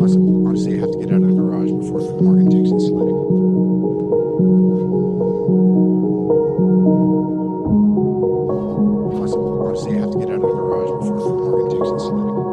Plus, honestly, I have to get out of the garage before Morgan takes it slick. Plus, honestly, I have to get out of the garage before Morgan takes it slick.